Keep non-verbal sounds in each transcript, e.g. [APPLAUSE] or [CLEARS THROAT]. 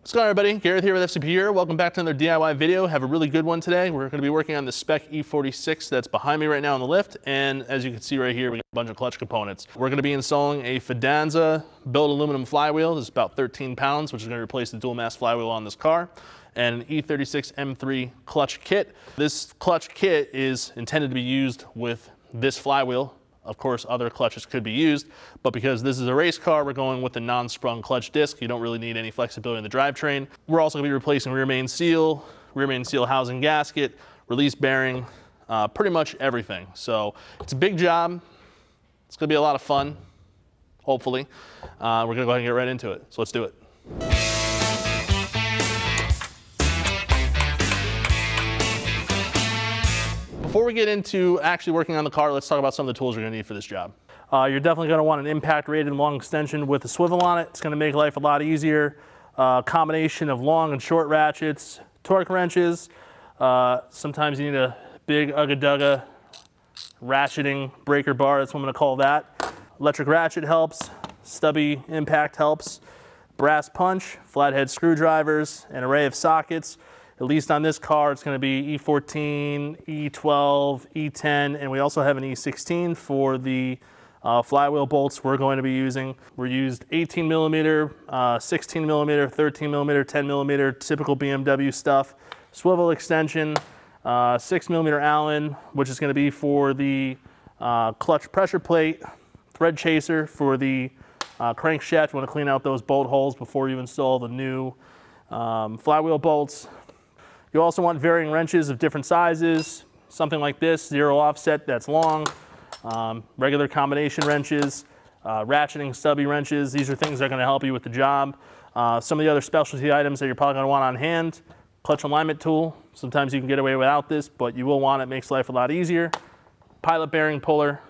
What's going on everybody? Gareth here with FCP Euro. Welcome back to another DIY video. Have a really good one today. We're going to be working on the Spec E46 that's behind me right now on the lift. And as you can see right here, we got a bunch of clutch components. We're going to be installing a Fidanza billet aluminum flywheel. Is about 13 pounds, which is going to replace the dual mass flywheel on this car and an E36 M3 clutch kit. This clutch kit is intended to be used with this flywheel of course, other clutches could be used, but because this is a race car, we're going with the non-sprung clutch disc. You don't really need any flexibility in the drivetrain. We're also gonna be replacing rear main seal, rear main seal housing gasket, release bearing, uh, pretty much everything. So it's a big job. It's gonna be a lot of fun, hopefully. Uh, we're gonna go ahead and get right into it. So let's do it. Before we get into actually working on the car, let's talk about some of the tools you're gonna need for this job. Uh, you're definitely gonna want an impact rated long extension with a swivel on it. It's gonna make life a lot easier. Uh, combination of long and short ratchets, torque wrenches. Uh, sometimes you need a big Ugga Dugga ratcheting breaker bar, that's what I'm gonna call that. Electric ratchet helps, stubby impact helps, brass punch, flathead screwdrivers, an array of sockets, at least on this car, it's going to be E14, E12, E10, and we also have an E16 for the uh, flywheel bolts we're going to be using. We're used 18 millimeter, uh, 16 millimeter, 13 millimeter, 10 millimeter, typical BMW stuff. Swivel extension, uh, 6 millimeter Allen, which is going to be for the uh, clutch pressure plate, thread chaser for the uh, crankshaft. You want to clean out those bolt holes before you install the new um, flywheel bolts. You also want varying wrenches of different sizes, something like this, zero offset that's long, um, regular combination wrenches, uh, ratcheting stubby wrenches. These are things that are gonna help you with the job. Uh, some of the other specialty items that you're probably gonna want on hand, clutch alignment tool. Sometimes you can get away without this, but you will want it, makes life a lot easier. Pilot bearing puller,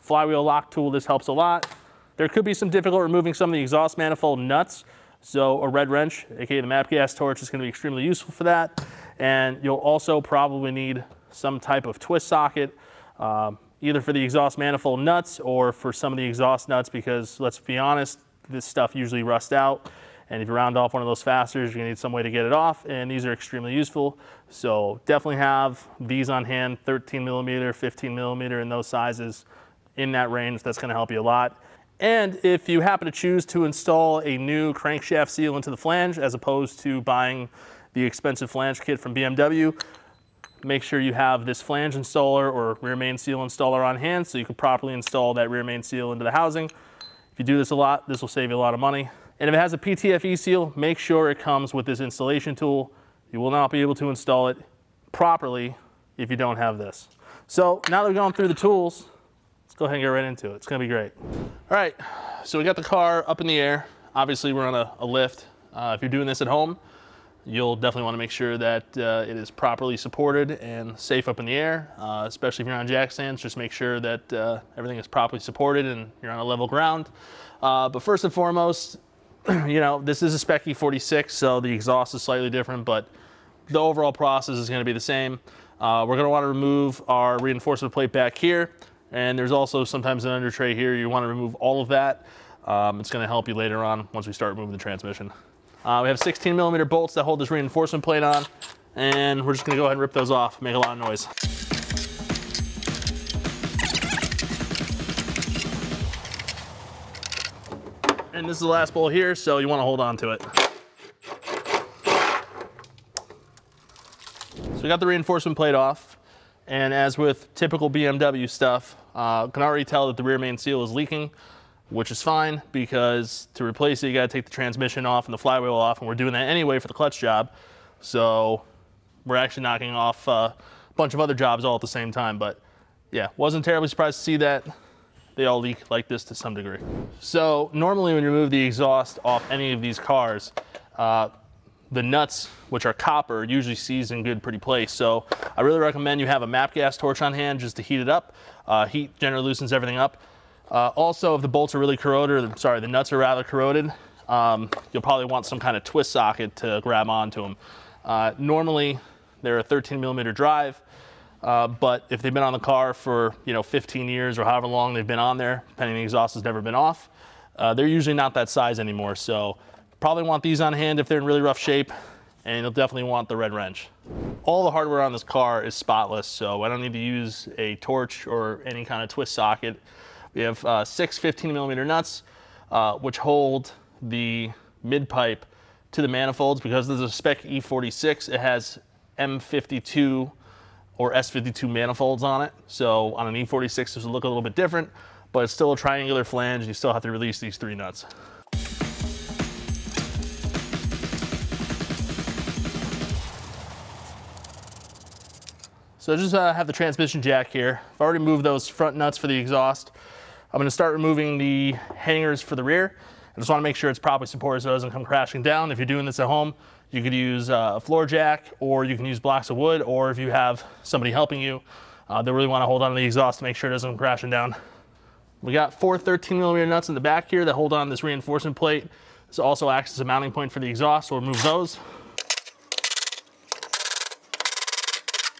flywheel lock tool, this helps a lot. There could be some difficult removing some of the exhaust manifold nuts. So a red wrench, aka the MAPP gas torch, is going to be extremely useful for that. And you'll also probably need some type of twist socket, um, either for the exhaust manifold nuts or for some of the exhaust nuts, because let's be honest, this stuff usually rusts out. And if you round off one of those fasteners, you're gonna need some way to get it off, and these are extremely useful. So definitely have these on hand, 13 millimeter, 15 millimeter in those sizes in that range. That's gonna help you a lot. And if you happen to choose to install a new crankshaft seal into the flange as opposed to buying the expensive flange kit from BMW, make sure you have this flange installer or rear main seal installer on hand so you can properly install that rear main seal into the housing. If you do this a lot, this will save you a lot of money. And if it has a PTFE seal, make sure it comes with this installation tool. You will not be able to install it properly if you don't have this. So now that we've gone through the tools, let's go ahead and get right into it. It's gonna be great. All right, so we got the car up in the air. Obviously we're on a, a lift. Uh, if you're doing this at home, you'll definitely wanna make sure that uh, it is properly supported and safe up in the air, uh, especially if you're on jack stands, just make sure that uh, everything is properly supported and you're on a level ground. Uh, but first and foremost, [CLEARS THROAT] you know, this is a Spec E46, so the exhaust is slightly different, but the overall process is gonna be the same. Uh, we're gonna wanna remove our reinforcement plate back here. And there's also sometimes an under tray here. You want to remove all of that. Um, it's going to help you later on once we start moving the transmission. Uh, we have 16 millimeter bolts that hold this reinforcement plate on. And we're just going to go ahead and rip those off, make a lot of noise. And this is the last bolt here, so you want to hold on to it. So we got the reinforcement plate off. And as with typical BMW stuff, uh, can already tell that the rear main seal is leaking, which is fine because to replace it, you gotta take the transmission off and the flywheel off, and we're doing that anyway for the clutch job. So we're actually knocking off uh, a bunch of other jobs all at the same time. But yeah, wasn't terribly surprised to see that. They all leak like this to some degree. So normally when you remove the exhaust off any of these cars, uh, the nuts, which are copper, usually seize in good pretty place. So I really recommend you have a MAPP gas torch on hand just to heat it up. Uh, heat generally loosens everything up. Uh, also, if the bolts are really corroded, or, sorry, the nuts are rather corroded, um, you'll probably want some kind of twist socket to grab onto them. Uh, normally, they're a 13 millimeter drive, uh, but if they've been on the car for you know 15 years or however long they've been on there, depending the exhaust has never been off, uh, they're usually not that size anymore. So Probably want these on hand if they're in really rough shape, and you'll definitely want the red wrench. All the hardware on this car is spotless, so I don't need to use a torch or any kind of twist socket. We have uh, six 15 millimeter nuts, uh, which hold the mid pipe to the manifolds because there's a spec E46. It has M52 or S52 manifolds on it. So on an E46, this will look a little bit different, but it's still a triangular flange. And you still have to release these three nuts. So just uh, have the transmission jack here. I've already moved those front nuts for the exhaust. I'm gonna start removing the hangers for the rear. I just wanna make sure it's properly supported so it doesn't come crashing down. If you're doing this at home, you could use uh, a floor jack or you can use blocks of wood or if you have somebody helping you, uh, they really wanna hold on to the exhaust to make sure it doesn't come crashing down. We got four 13 millimeter nuts in the back here that hold on this reinforcement plate. This also acts as a mounting point for the exhaust, so we'll remove those.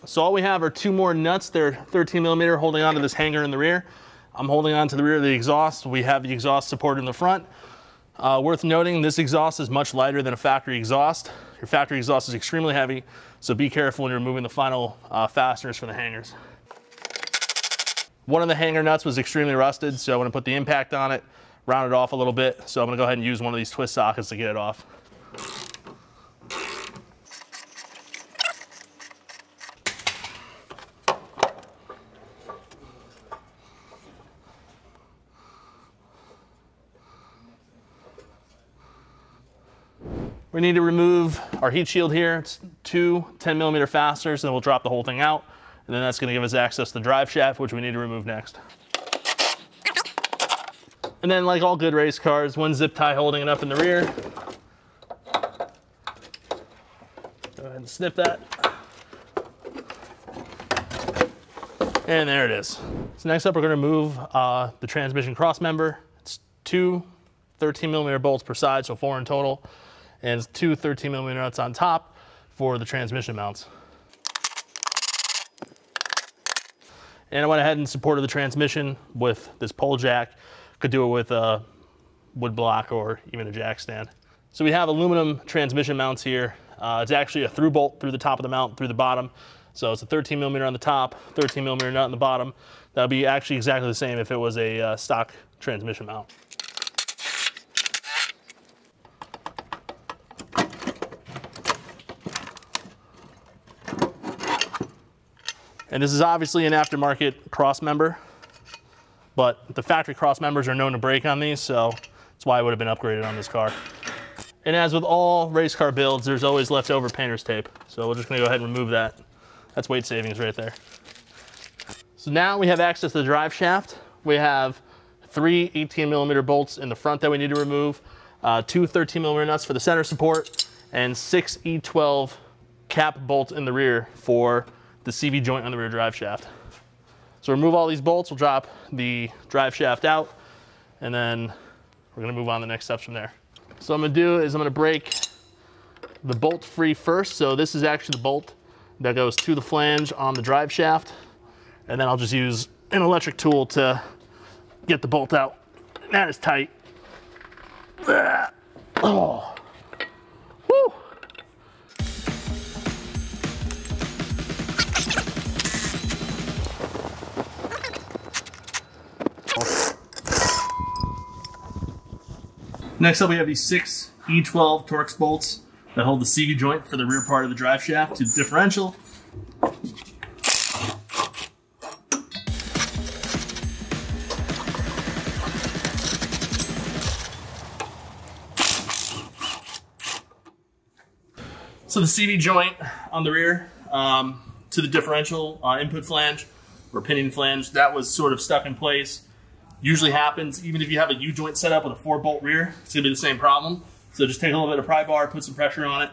So all we have are two more nuts. They're 13 millimeter holding onto this hanger in the rear. I'm holding on to the rear of the exhaust. We have the exhaust support in the front. Uh, worth noting, this exhaust is much lighter than a factory exhaust. Your factory exhaust is extremely heavy, so be careful when you're removing the final uh, fasteners for the hangers. One of the hanger nuts was extremely rusted, so I'm gonna put the impact on it, round it off a little bit. So I'm gonna go ahead and use one of these twist sockets to get it off. We need to remove our heat shield here. It's two 10 millimeter fasteners and we'll drop the whole thing out. And then that's gonna give us access to the drive shaft, which we need to remove next. And then like all good race cars, one zip tie holding it up in the rear. Go ahead and snip that. And there it is. So next up, we're gonna move uh, the transmission cross member. It's two 13 millimeter bolts per side, so four in total and two 13 millimeter nuts on top for the transmission mounts. And I went ahead and supported the transmission with this pole jack. Could do it with a wood block or even a jack stand. So we have aluminum transmission mounts here. Uh, it's actually a through bolt through the top of the mount, through the bottom. So it's a 13 millimeter on the top, 13 millimeter nut on the bottom. That would be actually exactly the same if it was a uh, stock transmission mount. And this is obviously an aftermarket cross member, but the factory cross members are known to break on these, so that's why it would have been upgraded on this car. And as with all race car builds, there's always leftover painter's tape. So we're just gonna go ahead and remove that. That's weight savings right there. So now we have access to the drive shaft. We have three 18 millimeter bolts in the front that we need to remove, uh, two 13 millimeter nuts for the center support, and six E12 cap bolts in the rear for the CV joint on the rear drive shaft. So remove all these bolts, we'll drop the drive shaft out, and then we're gonna move on to the next steps from there. So I'm gonna do is I'm gonna break the bolt free first. So this is actually the bolt that goes to the flange on the drive shaft. And then I'll just use an electric tool to get the bolt out. That is tight. [CLEARS THROAT] Oh. Next up, we have these six E12 Torx bolts that hold the CV joint for the rear part of the drive shaft to the differential. So the CV joint on the rear um, to the differential uh, input flange or pinion flange, that was sort of stuck in place usually happens even if you have a U-joint set up with a four bolt rear, it's gonna be the same problem. So just take a little bit of pry bar, put some pressure on it.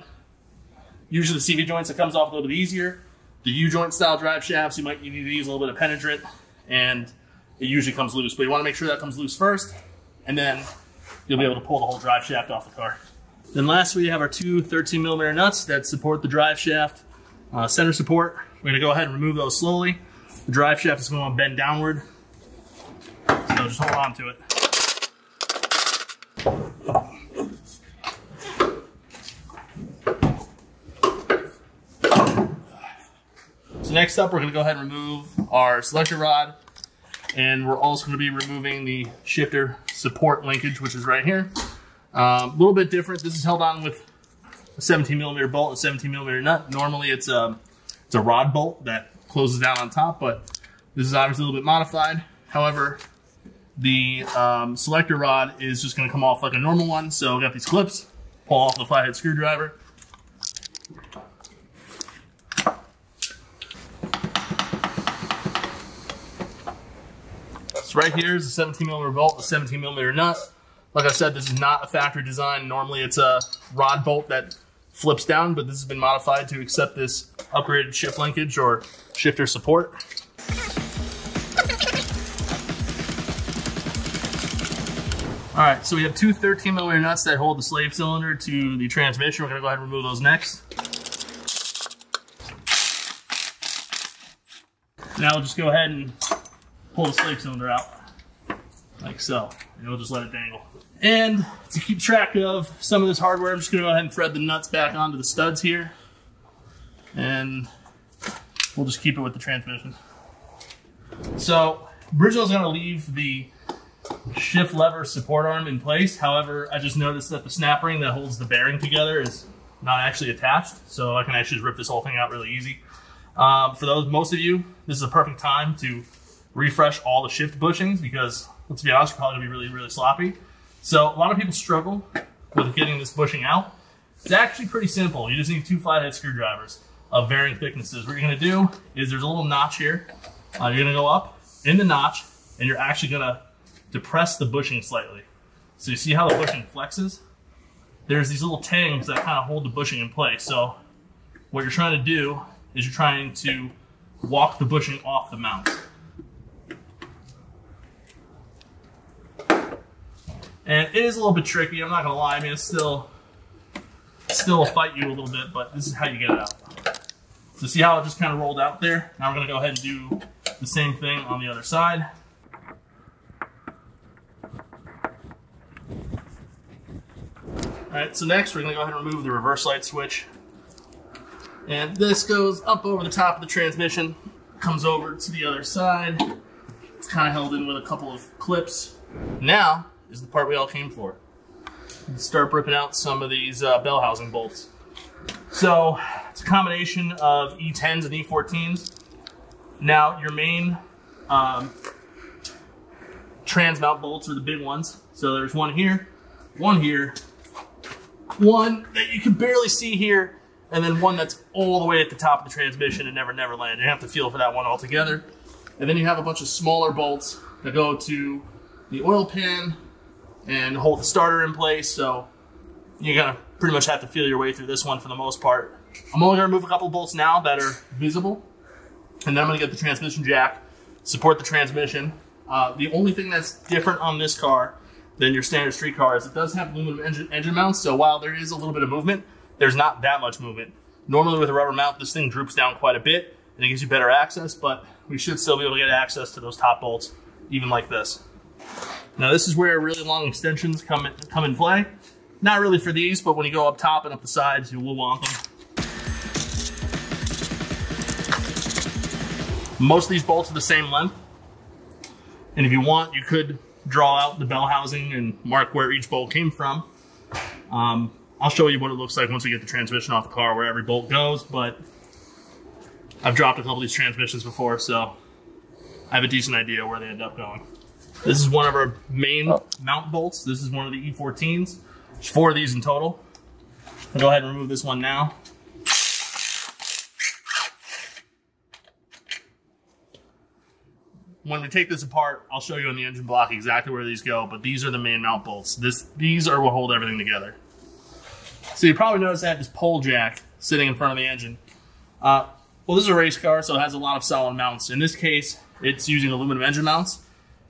Usually the CV joints, it comes off a little bit easier. The U-joint style drive shafts, you might you need to use a little bit of penetrant and it usually comes loose. But you wanna make sure that comes loose first and then you'll be able to pull the whole drive shaft off the car. Then last we have our two 13 millimeter nuts that support the drive shaft uh, center support. We're gonna go ahead and remove those slowly. The drive shaft is to bend downward so just hold on to it. So next up, we're gonna go ahead and remove our selector rod. And we're also gonna be removing the shifter support linkage, which is right here. Um, a um, little bit different. This is held on with a 17 millimeter bolt and 17 millimeter nut. Normally it's a, it's a rod bolt that closes down on top, but this is obviously a little bit modified. However, the um, selector rod is just gonna come off like a normal one. So I got these clips, pull off the flathead screwdriver. So right here is a 17 millimeter bolt, a 17 millimeter nut. Like I said, this is not a factory design. Normally it's a rod bolt that flips down, but this has been modified to accept this upgraded shift linkage or shifter support. All right, so we have two 13 millimeter nuts that hold the slave cylinder to the transmission. We're gonna go ahead and remove those next. Now we'll just go ahead and pull the slave cylinder out, like so. And we'll just let it dangle. And to keep track of some of this hardware, I'm just gonna go ahead and thread the nuts back onto the studs here. And we'll just keep it with the transmission. So Bridgill's gonna leave the shift lever support arm in place. However, I just noticed that the snap ring that holds the bearing together is not actually attached. So I can actually rip this whole thing out really easy. Um, for those, most of you, this is a perfect time to refresh all the shift bushings because let's be honest, you're probably gonna be really, really sloppy. So a lot of people struggle with getting this bushing out. It's actually pretty simple. You just need two flathead screwdrivers of varying thicknesses. What you're gonna do is there's a little notch here. Uh, you're gonna go up in the notch and you're actually gonna depress the bushing slightly. So you see how the bushing flexes? There's these little tangs that kind of hold the bushing in place. So what you're trying to do is you're trying to walk the bushing off the mount. And it is a little bit tricky, I'm not gonna lie, I mean, it's still, still fight you a little bit, but this is how you get it out. So see how it just kind of rolled out there? Now we're gonna go ahead and do the same thing on the other side. All right, so next we're gonna go ahead and remove the reverse light switch. And this goes up over the top of the transmission, comes over to the other side. It's kind of held in with a couple of clips. Now is the part we all came for. Start ripping out some of these uh, bell housing bolts. So it's a combination of E10s and E14s. Now your main um, trans mount bolts are the big ones. So there's one here, one here, one that you can barely see here, and then one that's all the way at the top of the transmission and never, never land. You have to feel for that one altogether. And then you have a bunch of smaller bolts that go to the oil pan and hold the starter in place. So you're gonna pretty much have to feel your way through this one for the most part. I'm only gonna remove a couple bolts now that are visible. And then I'm gonna get the transmission jack, support the transmission. Uh, the only thing that's different on this car than your standard street cars. it does have aluminum engine, engine mounts. So while there is a little bit of movement, there's not that much movement. Normally with a rubber mount, this thing droops down quite a bit and it gives you better access, but we should still be able to get access to those top bolts, even like this. Now this is where really long extensions come in, come in play. Not really for these, but when you go up top and up the sides, you will want them. Most of these bolts are the same length. And if you want, you could draw out the bell housing and mark where each bolt came from. Um, I'll show you what it looks like once we get the transmission off the car, where every bolt goes, but I've dropped a couple of these transmissions before, so I have a decent idea where they end up going. This is one of our main oh. mount bolts. This is one of the E14s. There's four of these in total. I'll go ahead and remove this one now. When we take this apart, I'll show you on the engine block exactly where these go, but these are the main mount bolts. This, These are what hold everything together. So you probably noticed I have this pole jack sitting in front of the engine. Uh, well, this is a race car, so it has a lot of solid mounts. In this case, it's using aluminum engine mounts.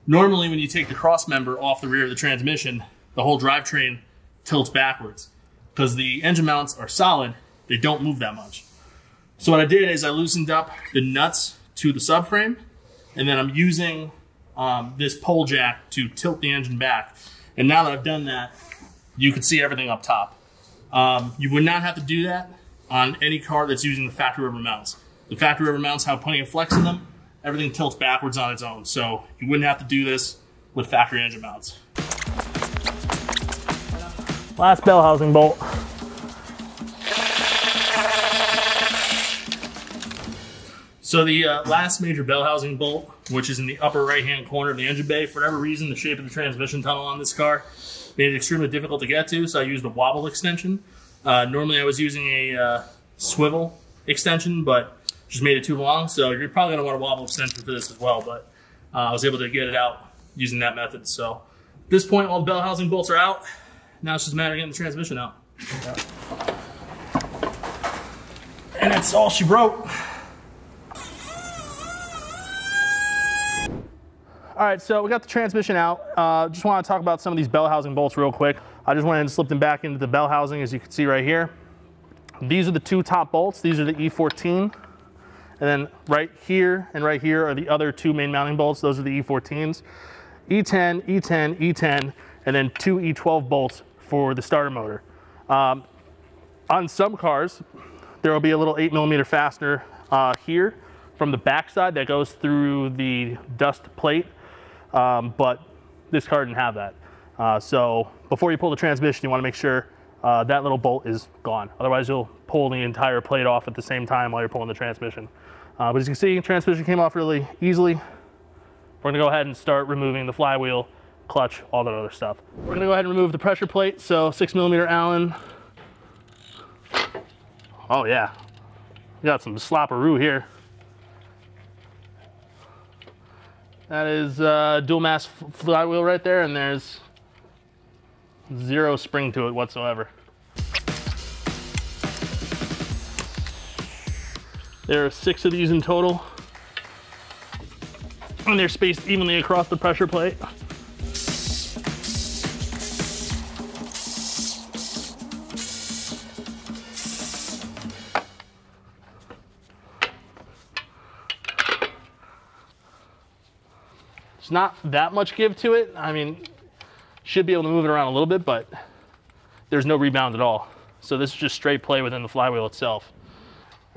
Normally, when you take the cross member off the rear of the transmission, the whole drivetrain tilts backwards. Because the engine mounts are solid, they don't move that much. So what I did is I loosened up the nuts to the subframe, and then I'm using um, this pole jack to tilt the engine back. And now that I've done that, you can see everything up top. Um, you would not have to do that on any car that's using the factory rubber mounts. The factory rubber mounts have plenty of flex in them. Everything tilts backwards on its own, so you wouldn't have to do this with factory engine mounts. Last bell housing bolt. So the uh, last major bell housing bolt, which is in the upper right-hand corner of the engine bay, for whatever reason, the shape of the transmission tunnel on this car made it extremely difficult to get to, so I used a wobble extension. Uh, normally I was using a uh, swivel extension, but just made it too long, so you're probably going to want a wobble extension for this as well, but uh, I was able to get it out using that method. So at this point, all the bell housing bolts are out. Now it's just a matter of getting the transmission out. And that's all she broke. All right, so we got the transmission out. Uh, just want to talk about some of these bell housing bolts real quick. I just went and slipped them back into the bell housing, as you can see right here. These are the two top bolts. These are the E14. And then right here and right here are the other two main mounting bolts. Those are the E14s. E10, E10, E10, and then two E12 bolts for the starter motor. Um, on some cars, there will be a little eight millimeter fastener uh, here from the backside that goes through the dust plate um, but this car didn't have that. Uh, so before you pull the transmission, you want to make sure uh, that little bolt is gone. Otherwise, you'll pull the entire plate off at the same time while you're pulling the transmission. Uh, but as you can see, transmission came off really easily. We're gonna go ahead and start removing the flywheel, clutch, all that other stuff. We're gonna go ahead and remove the pressure plate. So six millimeter Allen. Oh yeah, we got some slopperoo here. That is uh, dual mass flywheel right there, and there's zero spring to it whatsoever. There are six of these in total, and they're spaced evenly across the pressure plate. There's not that much give to it. I mean, should be able to move it around a little bit, but there's no rebound at all. So this is just straight play within the flywheel itself.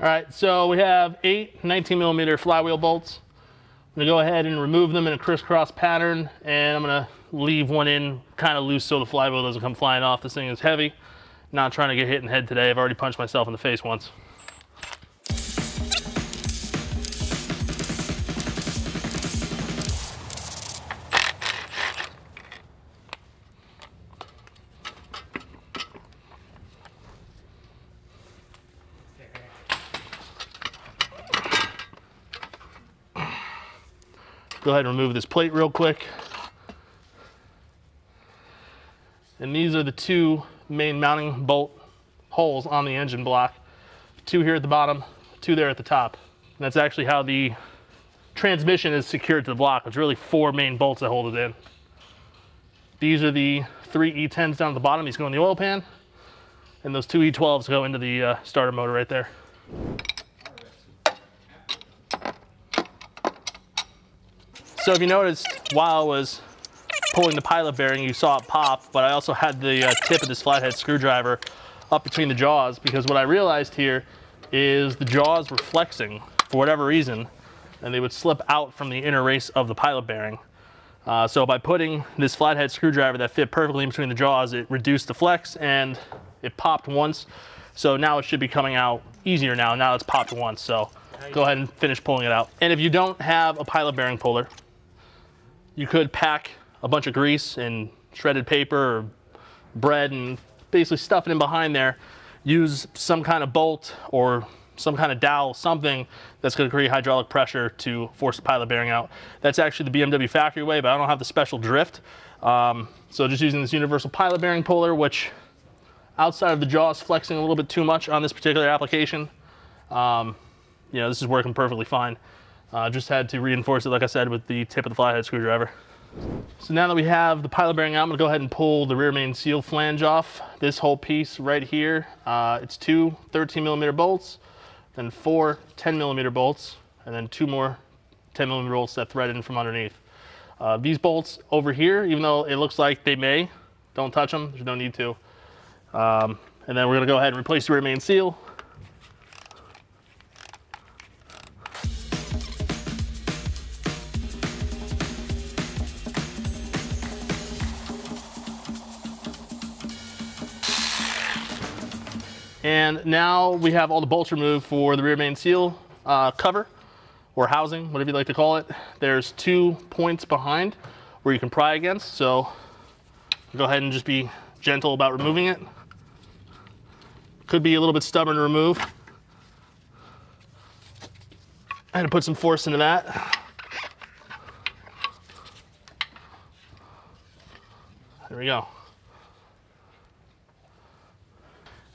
All right, so we have eight 19 millimeter flywheel bolts. I'm gonna go ahead and remove them in a crisscross pattern, and I'm gonna leave one in kind of loose so the flywheel doesn't come flying off. This thing is heavy. Not trying to get hit in the head today. I've already punched myself in the face once. Go ahead and remove this plate real quick. And these are the two main mounting bolt holes on the engine block. Two here at the bottom, two there at the top. And that's actually how the transmission is secured to the block. It's really four main bolts that hold it in. These are the three E10s down at the bottom. These go in the oil pan. And those two E12s go into the uh, starter motor right there. So if you noticed, while I was pulling the pilot bearing, you saw it pop, but I also had the uh, tip of this flathead screwdriver up between the jaws because what I realized here is the jaws were flexing for whatever reason, and they would slip out from the inner race of the pilot bearing. Uh, so by putting this flathead screwdriver that fit perfectly in between the jaws, it reduced the flex and it popped once. So now it should be coming out easier now. Now it's popped once. So go ahead and finish pulling it out. And if you don't have a pilot bearing puller, you could pack a bunch of grease and shredded paper or bread and basically stuff it in behind there. Use some kind of bolt or some kind of dowel, something that's going to create hydraulic pressure to force the pilot bearing out. That's actually the BMW factory way, but I don't have the special drift. Um, so just using this universal pilot bearing puller, which outside of the jaws flexing a little bit too much on this particular application, um, you know, this is working perfectly fine. Uh, just had to reinforce it, like I said, with the tip of the flathead screwdriver. So now that we have the pilot bearing out, I'm gonna go ahead and pull the rear main seal flange off. This whole piece right here, uh, it's two 13 millimeter bolts, then four 10 millimeter bolts, and then two more 10 millimeter bolts that thread in from underneath. Uh, these bolts over here, even though it looks like they may, don't touch them, there's no need to. Um, and then we're gonna go ahead and replace the rear main seal. Now we have all the bolts removed for the rear main seal uh, cover or housing, whatever you'd like to call it. There's two points behind where you can pry against. So go ahead and just be gentle about removing it. Could be a little bit stubborn to remove. I had to put some force into that. There we go.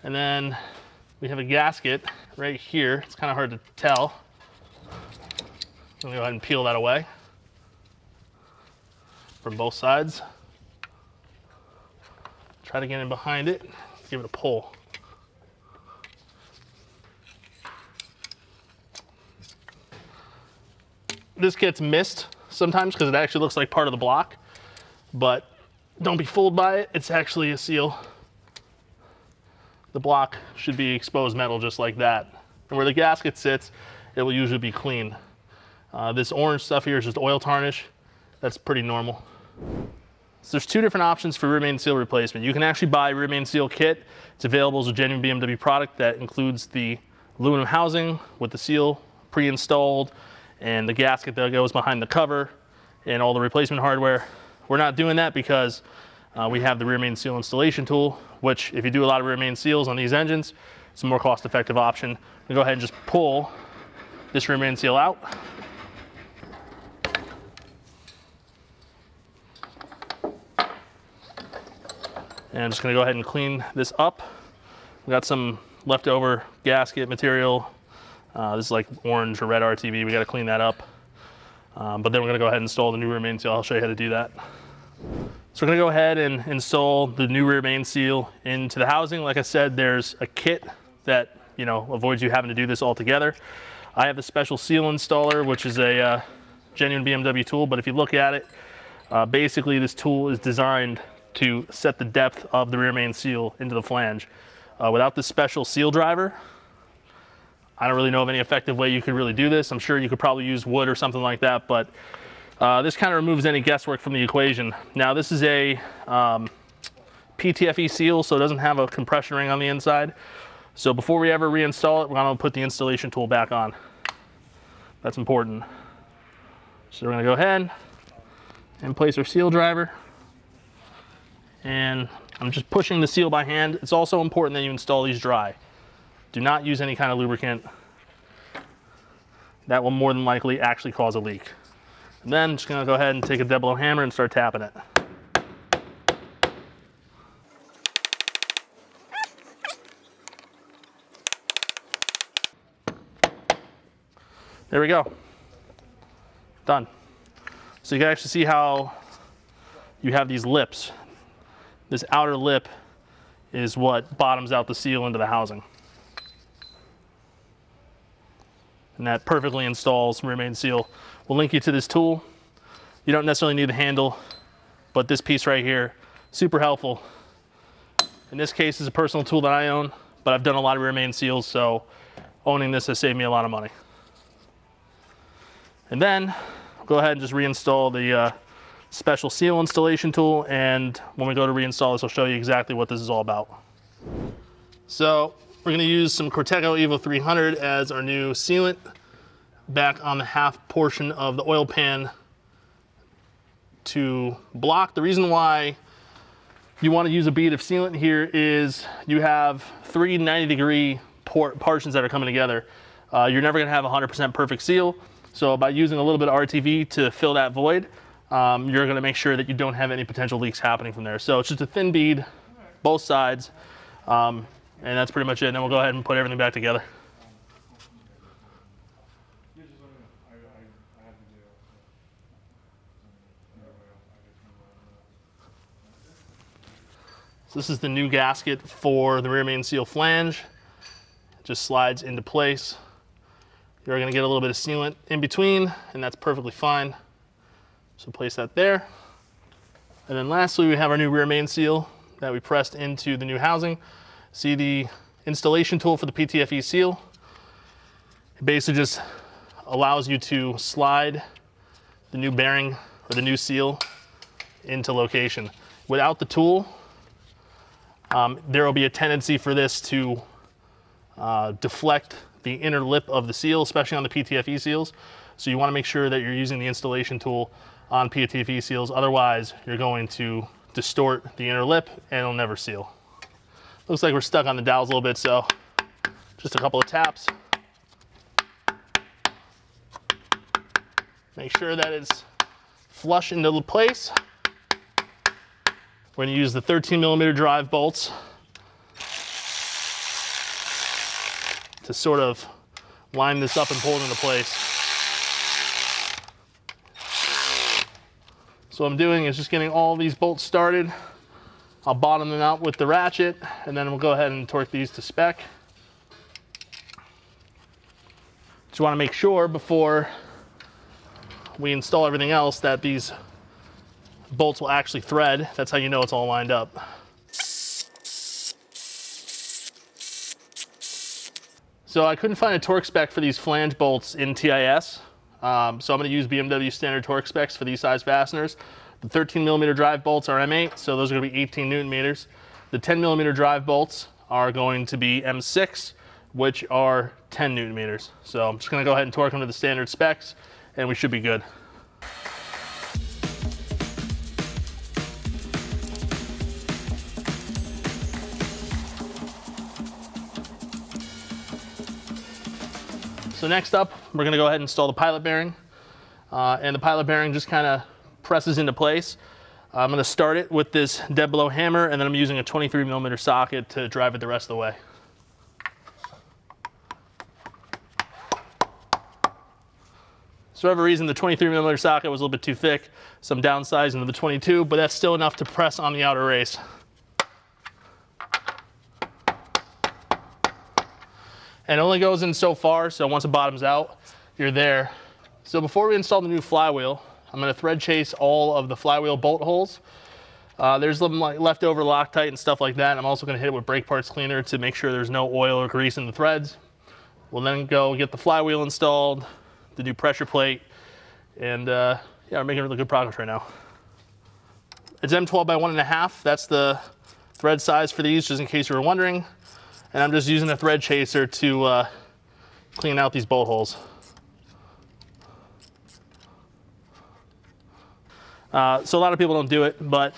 And then we have a gasket right here. It's kind of hard to tell. I'm gonna go ahead and peel that away from both sides. Try to get in behind it, give it a pull. This gets missed sometimes because it actually looks like part of the block, but don't be fooled by it. It's actually a seal. The block should be exposed metal just like that. And where the gasket sits, it will usually be clean. Uh, this orange stuff here is just oil tarnish. That's pretty normal. So there's two different options for main seal replacement. You can actually buy main seal kit. It's available as a genuine BMW product that includes the aluminum housing with the seal pre-installed and the gasket that goes behind the cover and all the replacement hardware. We're not doing that because uh, we have the rear main seal installation tool, which if you do a lot of rear main seals on these engines, it's a more cost effective option. Go ahead and just pull this rear main seal out. And I'm just gonna go ahead and clean this up. We got some leftover gasket material. Uh, this is like orange or red RTV. We gotta clean that up. Um, but then we're gonna go ahead and install the new rear main seal. I'll show you how to do that. So we're gonna go ahead and install the new rear main seal into the housing. Like I said, there's a kit that you know avoids you having to do this all together. I have a special seal installer, which is a uh, genuine BMW tool, but if you look at it, uh, basically this tool is designed to set the depth of the rear main seal into the flange. Uh, without this special seal driver, I don't really know of any effective way you could really do this. I'm sure you could probably use wood or something like that, but uh, this kind of removes any guesswork from the equation. Now this is a um, PTFE seal, so it doesn't have a compression ring on the inside. So before we ever reinstall it, we're gonna put the installation tool back on. That's important. So we're gonna go ahead and place our seal driver. And I'm just pushing the seal by hand. It's also important that you install these dry. Do not use any kind of lubricant. That will more than likely actually cause a leak. And then I'm just gonna go ahead and take a dead blow hammer and start tapping it. There we go. Done. So you can actually see how you have these lips. This outer lip is what bottoms out the seal into the housing. and that perfectly installs main seal. We'll link you to this tool. You don't necessarily need the handle, but this piece right here, super helpful. In this case, is a personal tool that I own, but I've done a lot of rear main seals, so owning this has saved me a lot of money. And then go ahead and just reinstall the uh, special seal installation tool, and when we go to reinstall this, I'll show you exactly what this is all about. So we're gonna use some Corteco Evo 300 as our new sealant back on the half portion of the oil pan to block. The reason why you wanna use a bead of sealant here is you have three 90 degree port portions that are coming together. Uh, you're never gonna have 100% perfect seal. So by using a little bit of RTV to fill that void, um, you're gonna make sure that you don't have any potential leaks happening from there. So it's just a thin bead, both sides. Um, and that's pretty much it. And then we'll go ahead and put everything back together. This is the new gasket for the rear main seal flange. It just slides into place. You're gonna get a little bit of sealant in between and that's perfectly fine. So place that there. And then lastly, we have our new rear main seal that we pressed into the new housing. See the installation tool for the PTFE seal? It basically just allows you to slide the new bearing or the new seal into location. Without the tool, um, there will be a tendency for this to uh, deflect the inner lip of the seal, especially on the PTFE seals. So you wanna make sure that you're using the installation tool on PTFE seals. Otherwise, you're going to distort the inner lip and it'll never seal. Looks like we're stuck on the dowels a little bit, so just a couple of taps. Make sure that it's flush into the place. We're gonna use the 13 millimeter drive bolts to sort of line this up and pull it into place. So what I'm doing is just getting all these bolts started. I'll bottom them out with the ratchet and then we'll go ahead and torque these to spec. Just wanna make sure before we install everything else that these bolts will actually thread. That's how you know it's all lined up. So I couldn't find a torque spec for these flange bolts in TIS. Um, so I'm gonna use BMW standard torque specs for these size fasteners. The 13 millimeter drive bolts are M8, so those are gonna be 18 Newton meters. The 10 millimeter drive bolts are going to be M6, which are 10 Newton meters. So I'm just gonna go ahead and torque them to the standard specs and we should be good. So next up, we're gonna go ahead and install the pilot bearing. Uh, and the pilot bearing just kind of presses into place. I'm gonna start it with this dead blow hammer and then I'm using a 23 millimeter socket to drive it the rest of the way. So for whatever reason, the 23 millimeter socket was a little bit too thick. Some downsizing to the 22, but that's still enough to press on the outer race. And it only goes in so far, so once it bottoms out, you're there. So before we install the new flywheel, I'm gonna thread chase all of the flywheel bolt holes. Uh, there's some like leftover Loctite and stuff like that. I'm also gonna hit it with brake parts cleaner to make sure there's no oil or grease in the threads. We'll then go get the flywheel installed, the new pressure plate, and uh, yeah, we're making really good progress right now. It's M12 by one and a half. That's the thread size for these, just in case you were wondering. And I'm just using a thread chaser to uh, clean out these bolt holes. Uh, so a lot of people don't do it, but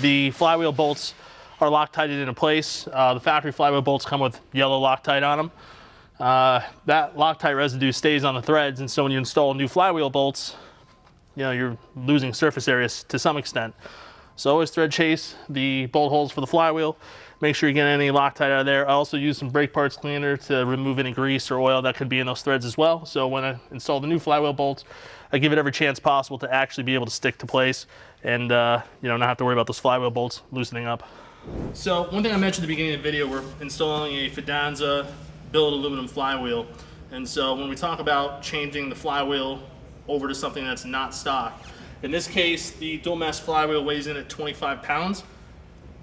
the flywheel bolts are Loctited into place. Uh, the factory flywheel bolts come with yellow Loctite on them. Uh, that Loctite residue stays on the threads, and so when you install new flywheel bolts, you know, you're losing surface areas to some extent. So always thread chase the bolt holes for the flywheel. Make sure you get any Loctite out of there. I also use some brake parts cleaner to remove any grease or oil that could be in those threads as well. So when I install the new flywheel bolts, I give it every chance possible to actually be able to stick to place and uh, you know not have to worry about those flywheel bolts loosening up. So one thing I mentioned at the beginning of the video, we're installing a Fidanza billet aluminum flywheel. And so when we talk about changing the flywheel over to something that's not stock, in this case, the dual mass flywheel weighs in at 25 pounds,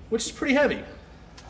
which is pretty heavy.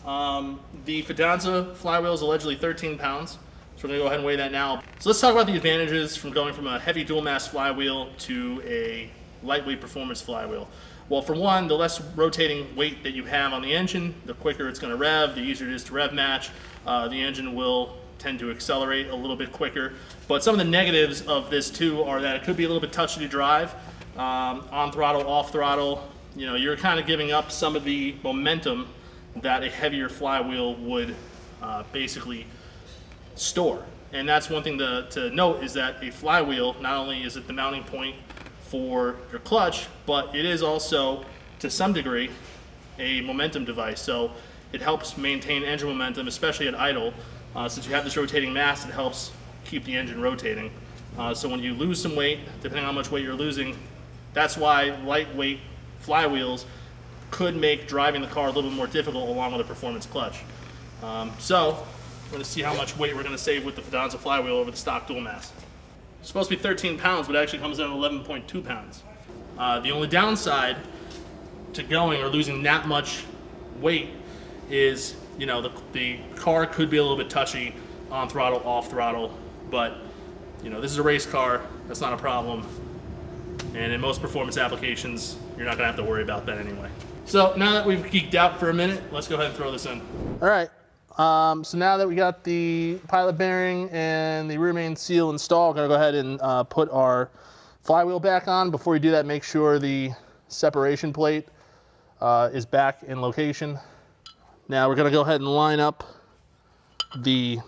Um, the Fidanza flywheel is allegedly 13 pounds, so we're gonna go ahead and weigh that now. So let's talk about the advantages from going from a heavy dual mass flywheel to a lightweight performance flywheel. Well, for one, the less rotating weight that you have on the engine, the quicker it's gonna rev, the easier it is to rev match. Uh, the engine will tend to accelerate a little bit quicker. But some of the negatives of this too are that it could be a little bit touchy to drive. Um, on throttle, off throttle, you know, you're kind of giving up some of the momentum that a heavier flywheel would uh, basically store. And that's one thing to, to note is that a flywheel, not only is it the mounting point for your clutch, but it is also, to some degree, a momentum device. So it helps maintain engine momentum, especially at idle. Uh, since you have this rotating mass, it helps keep the engine rotating. Uh, so when you lose some weight, depending on how much weight you're losing, that's why lightweight flywheels could make driving the car a little bit more difficult along with a performance clutch. Um, so we're to see how much weight we're going to save with the Fidanza flywheel over the stock dual mass. It's supposed to be 13 pounds, but it actually comes in at 11.2 pounds. Uh, the only downside to going or losing that much weight is, you know, the, the car could be a little bit touchy on throttle, off throttle, but, you know, this is a race car. That's not a problem. And in most performance applications, you're not going to have to worry about that anyway. So now that we've geeked out for a minute, let's go ahead and throw this in. All right, Um, so now that we got the pilot bearing and the rear main seal installed, we're gonna go ahead and uh, put our flywheel back on. Before we do that, make sure the separation plate uh, is back in location. Now we're gonna go ahead and line up the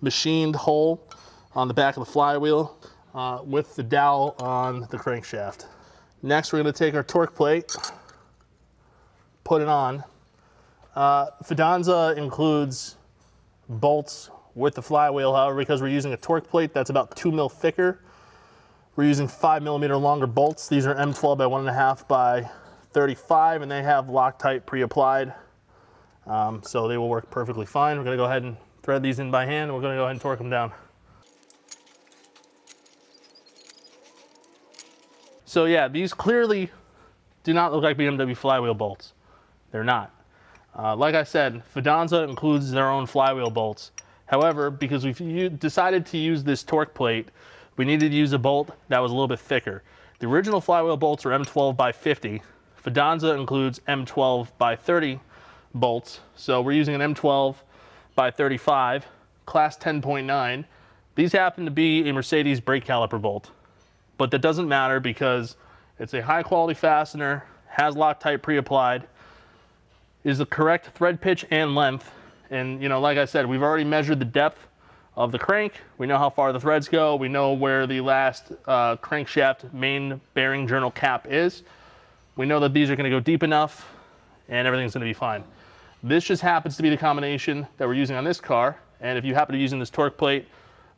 machined hole on the back of the flywheel uh, with the dowel on the crankshaft. Next, we're gonna take our torque plate, put it on. Uh, Fidanza includes bolts with the flywheel, however, because we're using a torque plate that's about two mil thicker, we're using five millimeter longer bolts. These are M12 by one and a half by 35, and they have Loctite pre-applied. Um, so they will work perfectly fine. We're gonna go ahead and thread these in by hand, and we're gonna go ahead and torque them down. So yeah, these clearly do not look like BMW flywheel bolts. They're not. Uh, like I said, Fidanza includes their own flywheel bolts. However, because we've decided to use this torque plate, we needed to use a bolt that was a little bit thicker. The original flywheel bolts are M12 by 50. Fidanza includes M12 by 30 bolts. So we're using an M12 by 35, class 10.9. These happen to be a Mercedes brake caliper bolt, but that doesn't matter because it's a high quality fastener, has Loctite pre-applied, is the correct thread pitch and length. And you know, like I said, we've already measured the depth of the crank. We know how far the threads go. We know where the last uh, crankshaft main bearing journal cap is. We know that these are gonna go deep enough and everything's gonna be fine. This just happens to be the combination that we're using on this car. And if you happen to be using this torque plate,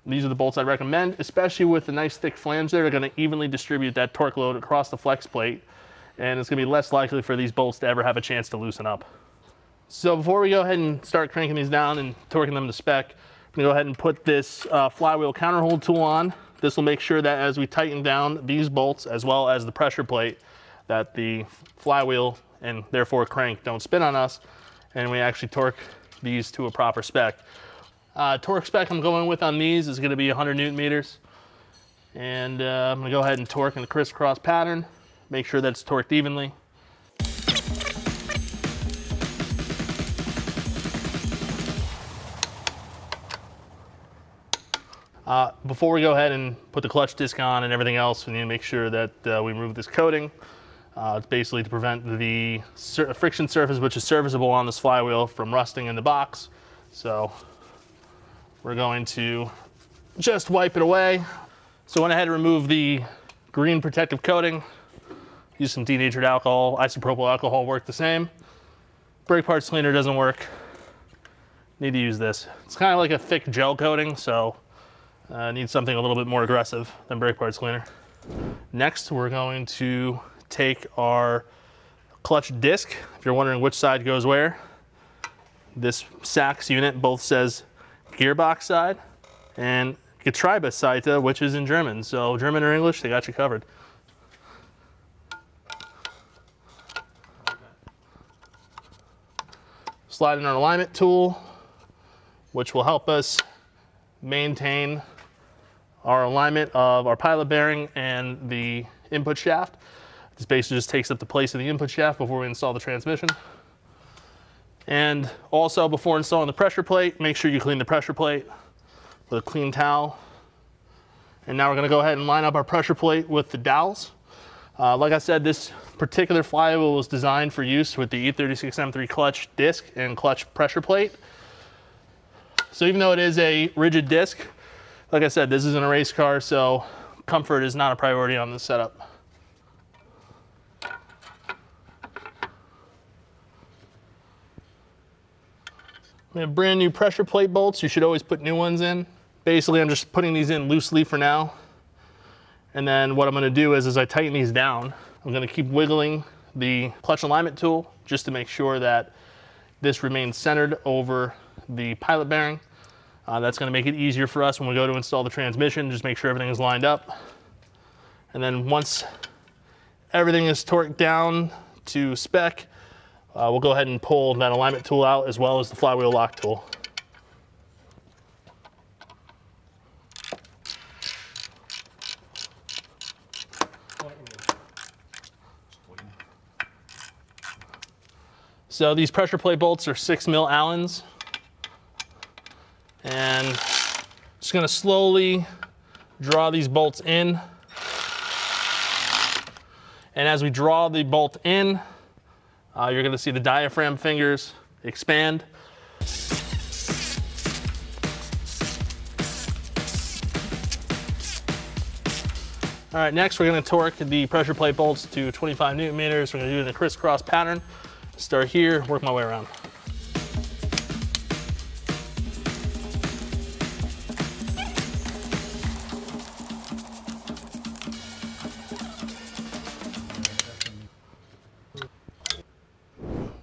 these are the bolts I'd recommend, especially with the nice thick flange there. They're gonna evenly distribute that torque load across the flex plate. And it's gonna be less likely for these bolts to ever have a chance to loosen up. So before we go ahead and start cranking these down and torquing them to spec, I'm gonna go ahead and put this uh, flywheel counterhold tool on. This will make sure that as we tighten down these bolts as well as the pressure plate, that the flywheel and therefore crank don't spin on us and we actually torque these to a proper spec. Uh, torque spec I'm going with on these is gonna be 100 newton meters. And uh, I'm gonna go ahead and torque in a crisscross pattern, make sure that it's torqued evenly. Uh, before we go ahead and put the clutch disc on and everything else, we need to make sure that uh, we remove this coating. Uh, it's basically to prevent the friction surface, which is serviceable on this flywheel, from rusting in the box. So we're going to just wipe it away. So I went ahead and removed the green protective coating. Use some denatured alcohol, isopropyl alcohol worked the same. Brake parts cleaner doesn't work. Need to use this. It's kind of like a thick gel coating, so uh, need something a little bit more aggressive than brake parts cleaner. Next, we're going to take our clutch disc. If you're wondering which side goes where, this Sachs unit both says gearbox side and Getriebeseite, which is in German. So German or English, they got you covered. Slide in our alignment tool, which will help us maintain our alignment of our pilot bearing and the input shaft. This basically just takes up the place of the input shaft before we install the transmission. And also before installing the pressure plate, make sure you clean the pressure plate with a clean towel. And now we're gonna go ahead and line up our pressure plate with the dowels. Uh, like I said, this particular flywheel was designed for use with the E36M3 clutch disc and clutch pressure plate. So even though it is a rigid disc, like I said, this isn't a race car, so comfort is not a priority on this setup. We have brand new pressure plate bolts. You should always put new ones in. Basically, I'm just putting these in loosely for now. And then what I'm gonna do is as I tighten these down, I'm gonna keep wiggling the clutch alignment tool just to make sure that this remains centered over the pilot bearing. Uh, that's gonna make it easier for us when we go to install the transmission, just make sure everything is lined up. And then once everything is torqued down to spec, uh, we'll go ahead and pull that alignment tool out as well as the flywheel lock tool. So these pressure plate bolts are six mil Allens. And just gonna slowly draw these bolts in. And as we draw the bolt in, uh, you're gonna see the diaphragm fingers expand. All right, next we're gonna torque the pressure plate bolts to 25 newton meters. We're gonna do it in a crisscross pattern. Start here, work my way around.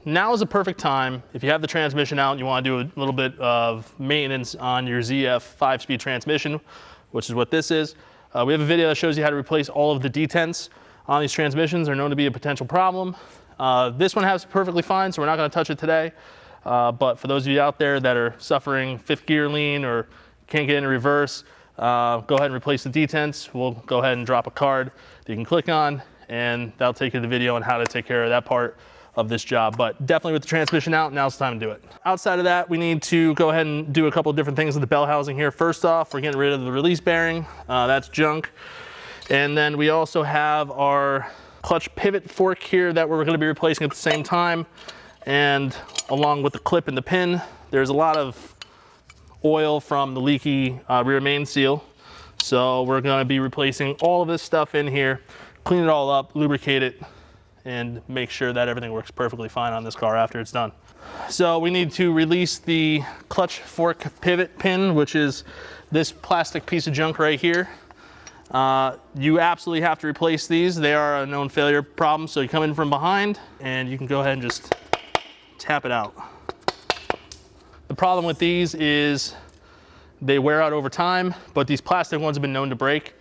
now is a perfect time if you have the transmission out and you want to do a little bit of maintenance on your ZF 5-speed transmission, which is what this is. Uh, we have a video that shows you how to replace all of the detents on these transmissions. They're known to be a potential problem. Uh, this one has perfectly fine, so we're not going to touch it today. Uh, but for those of you out there that are suffering fifth gear lean or can't get in reverse, uh, go ahead and replace the detents. We'll go ahead and drop a card that you can click on, and that'll take you to the video on how to take care of that part of this job, but definitely with the transmission out, now it's time to do it. Outside of that, we need to go ahead and do a couple different things with the bell housing here. First off, we're getting rid of the release bearing. Uh, that's junk. And then we also have our clutch pivot fork here that we're gonna be replacing at the same time. And along with the clip and the pin, there's a lot of oil from the leaky uh, rear main seal. So we're gonna be replacing all of this stuff in here, clean it all up, lubricate it, and make sure that everything works perfectly fine on this car after it's done. So we need to release the clutch fork pivot pin, which is this plastic piece of junk right here. Uh, you absolutely have to replace these. They are a known failure problem. So you come in from behind and you can go ahead and just tap it out. The problem with these is they wear out over time, but these plastic ones have been known to break.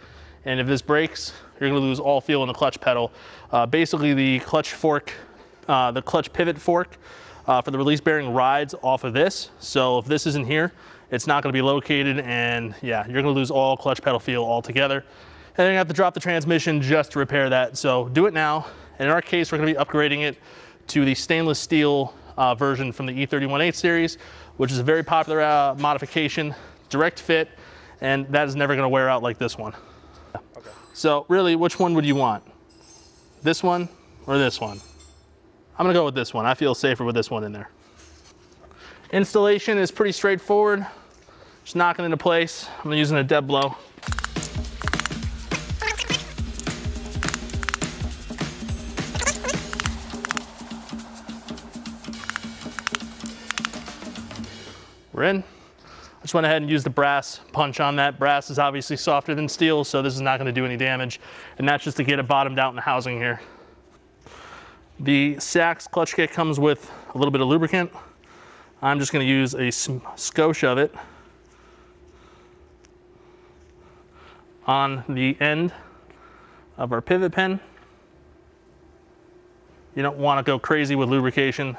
And if this breaks, you're gonna lose all feel in the clutch pedal. Uh, basically the clutch fork, uh, the clutch pivot fork uh, for the release bearing rides off of this. So if this isn't here, it's not gonna be located and yeah, you're gonna lose all clutch pedal feel altogether. And then you have to drop the transmission just to repair that. So do it now. And in our case, we're gonna be upgrading it to the stainless steel uh, version from the E31 8 series, which is a very popular uh, modification, direct fit, and that is never gonna wear out like this one. So really, which one would you want? This one or this one? I'm gonna go with this one. I feel safer with this one in there. Installation is pretty straightforward. Just knocking into place. I'm using a dead blow. We're in. I just went ahead and used the brass punch on that. Brass is obviously softer than steel, so this is not gonna do any damage. And that's just to get it bottomed out in the housing here. The Sachs clutch kit comes with a little bit of lubricant. I'm just gonna use a skosh of it on the end of our pivot pin. You don't wanna go crazy with lubrication.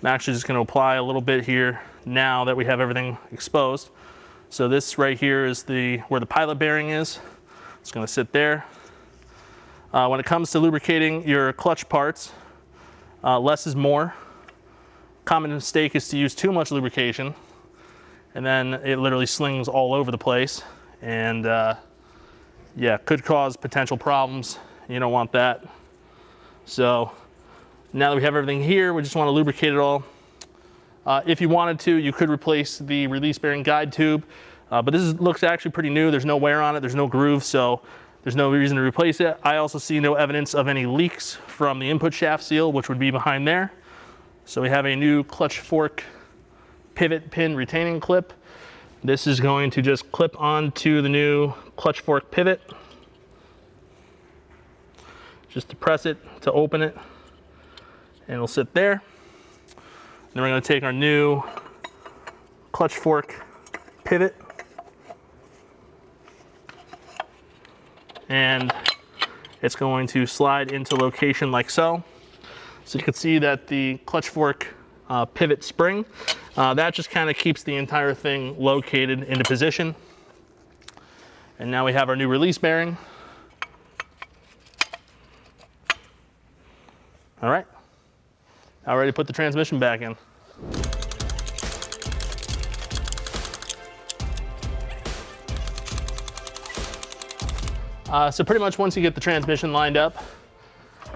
I'm actually just gonna apply a little bit here now that we have everything exposed. So this right here is the where the pilot bearing is. It's gonna sit there. Uh, when it comes to lubricating your clutch parts, uh, less is more. Common mistake is to use too much lubrication and then it literally slings all over the place and uh, yeah, could cause potential problems. You don't want that. So now that we have everything here, we just want to lubricate it all. Uh, if you wanted to, you could replace the release bearing guide tube, uh, but this is, looks actually pretty new. There's no wear on it, there's no groove, so there's no reason to replace it. I also see no evidence of any leaks from the input shaft seal, which would be behind there. So we have a new clutch fork pivot pin retaining clip. This is going to just clip onto the new clutch fork pivot. Just to press it to open it and it'll sit there. Then we're gonna take our new clutch fork pivot and it's going to slide into location like so. So you can see that the clutch fork uh, pivot spring, uh, that just kind of keeps the entire thing located into position. And now we have our new release bearing. All right, now ready to put the transmission back in. Uh, so pretty much once you get the transmission lined up,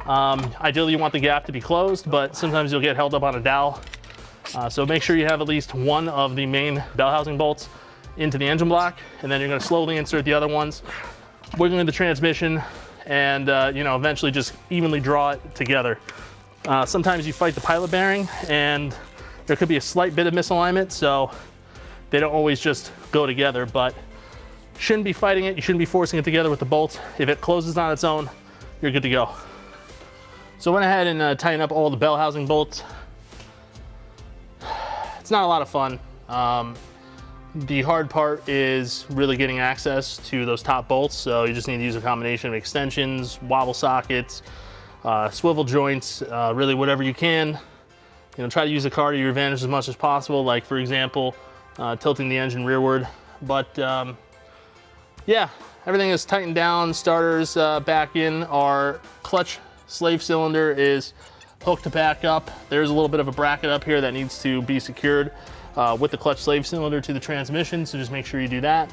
um, ideally you want the gap to be closed, but sometimes you'll get held up on a dowel uh, so make sure you have at least one of the main bell housing bolts into the engine block, and then you're gonna slowly insert the other ones, wiggling the transmission, and uh, you know eventually just evenly draw it together. Uh, sometimes you fight the pilot bearing, and there could be a slight bit of misalignment, so they don't always just go together, but shouldn't be fighting it. You shouldn't be forcing it together with the bolts. If it closes on its own, you're good to go. So I went ahead and uh, tightened up all the bell housing bolts. It's not a lot of fun. Um, the hard part is really getting access to those top bolts. So you just need to use a combination of extensions, wobble sockets, uh, swivel joints, uh, really whatever you can. You know, try to use the car to your advantage as much as possible. Like for example, uh, tilting the engine rearward. But um, yeah, everything is tightened down. Starters uh, back in. Our clutch slave cylinder is hooked to back up. There's a little bit of a bracket up here that needs to be secured uh, with the clutch slave cylinder to the transmission, so just make sure you do that.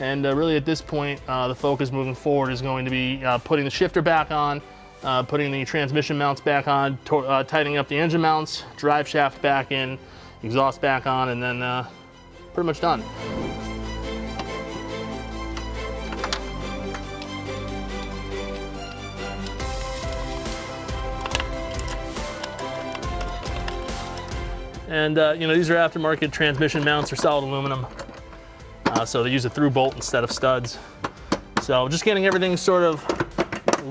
And uh, really at this point, uh, the focus moving forward is going to be uh, putting the shifter back on, uh, putting the transmission mounts back on, uh, tightening up the engine mounts, drive shaft back in, exhaust back on, and then pretty much done. And uh, you know, these are aftermarket transmission mounts or solid aluminum. Uh, so they use a through bolt instead of studs. So just getting everything sort of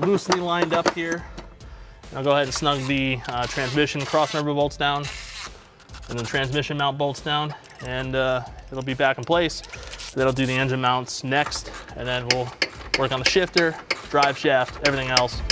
loosely lined up here. I'll go ahead and snug the uh, transmission cross member bolts down and the transmission mount bolts down and uh, it'll be back in place. That'll do the engine mounts next and then we'll work on the shifter, drive shaft, everything else.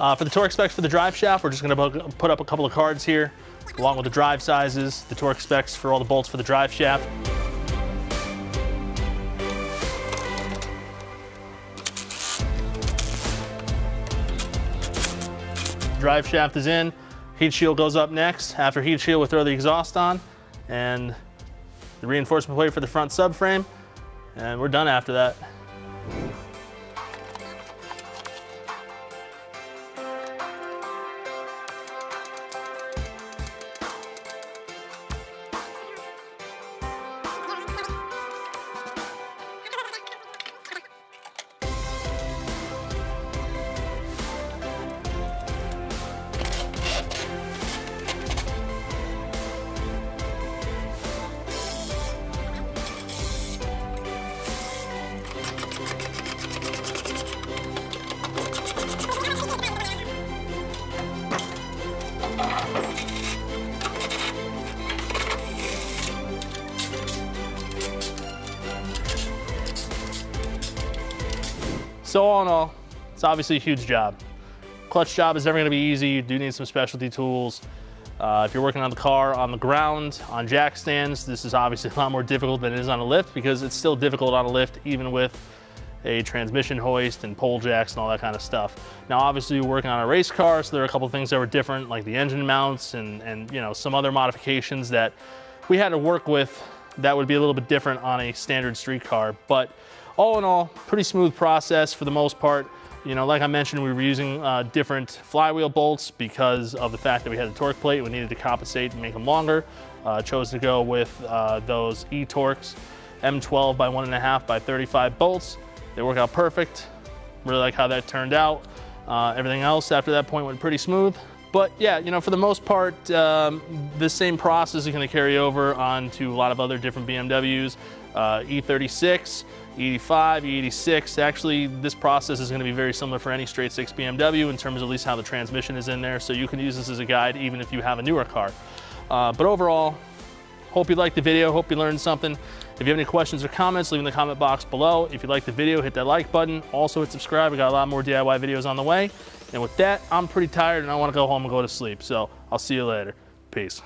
Uh, for the torque specs for the drive shaft, we're just gonna put up a couple of cards here, along with the drive sizes, the torque specs for all the bolts for the drive shaft. Drive shaft is in, heat shield goes up next. After heat shield, we'll throw the exhaust on and the reinforcement plate for the front subframe, and we're done after that. Obviously a huge job. Clutch job is never gonna be easy. You do need some specialty tools. Uh, if you're working on the car on the ground, on jack stands, this is obviously a lot more difficult than it is on a lift because it's still difficult on a lift even with a transmission hoist and pole jacks and all that kind of stuff. Now obviously you're working on a race car, so there are a couple things that were different like the engine mounts and, and you know some other modifications that we had to work with that would be a little bit different on a standard street car. But all in all, pretty smooth process for the most part. You know, like I mentioned, we were using uh, different flywheel bolts because of the fact that we had a torque plate. We needed to compensate and make them longer. Uh, chose to go with uh, those E-Torx M12 by one and a half by 35 bolts. They work out perfect. Really like how that turned out. Uh, everything else after that point went pretty smooth. But yeah, you know, for the most part, um, the same process is gonna carry over onto a lot of other different BMWs. Uh, E36, E85, E86. Actually, this process is gonna be very similar for any straight six BMW in terms of at least how the transmission is in there. So you can use this as a guide even if you have a newer car. Uh, but overall, hope you liked the video, hope you learned something. If you have any questions or comments, leave them in the comment box below. If you like the video, hit that like button. Also hit subscribe, we got a lot more DIY videos on the way. And with that, I'm pretty tired and I wanna go home and go to sleep. So I'll see you later. Peace.